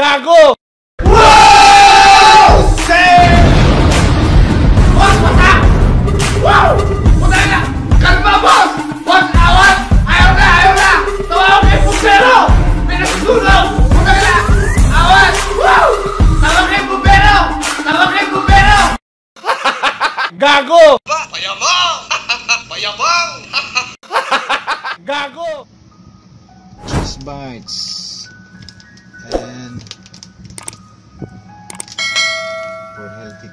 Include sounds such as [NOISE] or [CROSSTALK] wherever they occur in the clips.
Gago! Wow! Puta na! Kalma, boss! Boss, awan! Ayaw na, ayaw na! Tawag kay Pumpero! May nasusunog! Puta na! Awan! Wow! Tawag kay Pumpero! Tawag kay Pumpero! Gago! Payamang! [LAUGHS] Payamang! [LAUGHS] Gago! cheese bites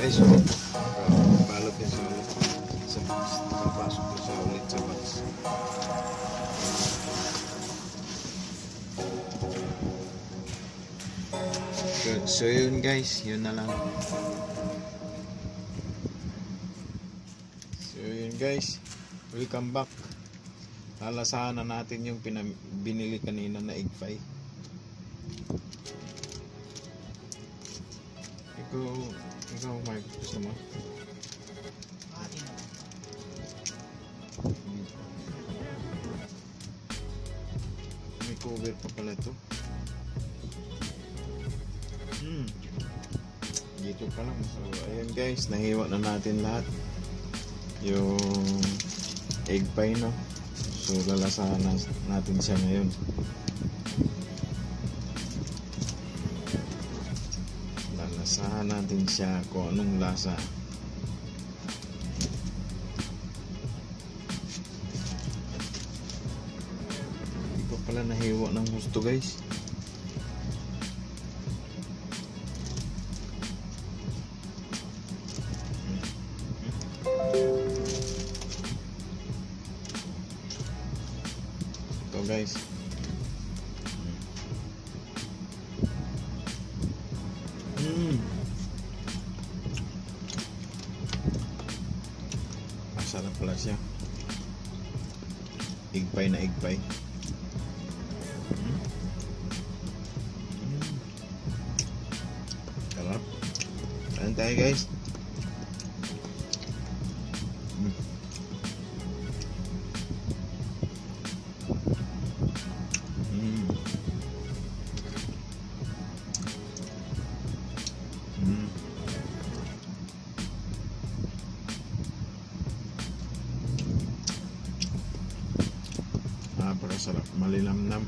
guys, oh. Balot niya sa ulit. Sa box. Nakapasok ko sa ulit sa box. Good. So yun guys, yun na lang. So yun guys, welcome back. Lalasahan na natin yung binili kanina na egg pie. Ikaw, ikaw Mark, gusto mo? May cover pa pala to. Hmm. Dito pa lang. So, ayan guys, nahiwa na natin lahat. Yung egg pie, no? So, lalasahan na natin siya ngayon. Lalasahan natin siya kung anong lasa. Hindi ko pala nahiwa ng gusto guys. Ito guys. Mm. Pala siya. Pie na egg pie. Mm. Mm. Sarap. Kain tayo guys. Napakasarap. Malinamnam.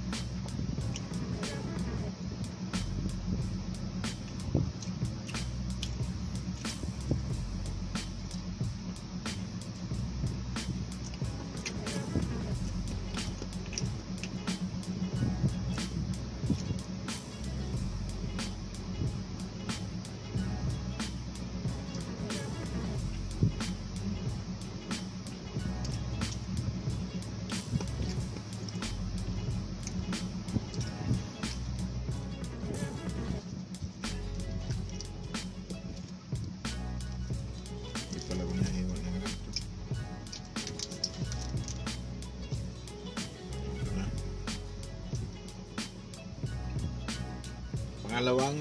Pangalawang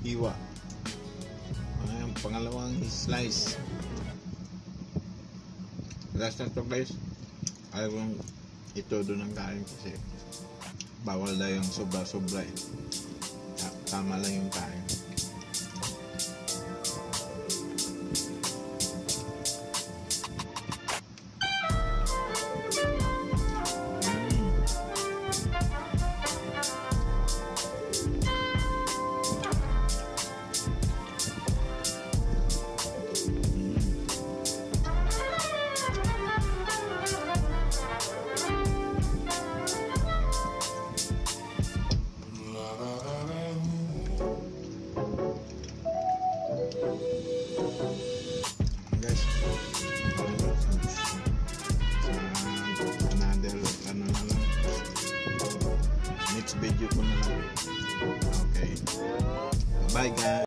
hiwa. Ang pangalawang slice. Last na to guys. Ayaw kong ito doon ang kain kasi bawal na yung sobra-sobra eh. Ta- Tama lang yung kain. Guys sa another ano na lang next video ko na lang okay bye guys